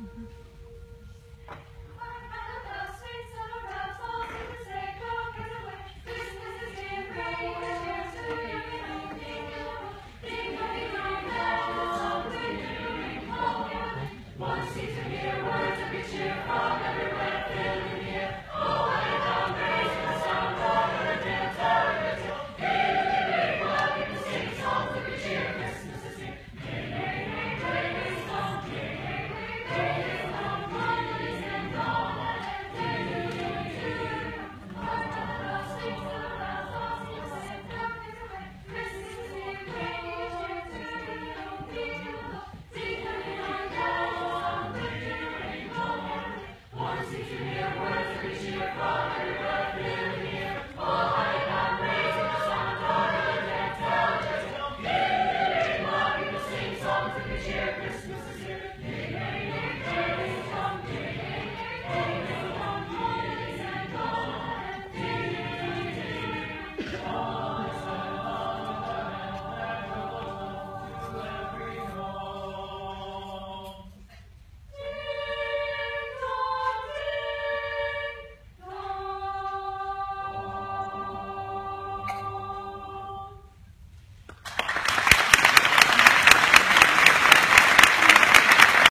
Mm-hmm.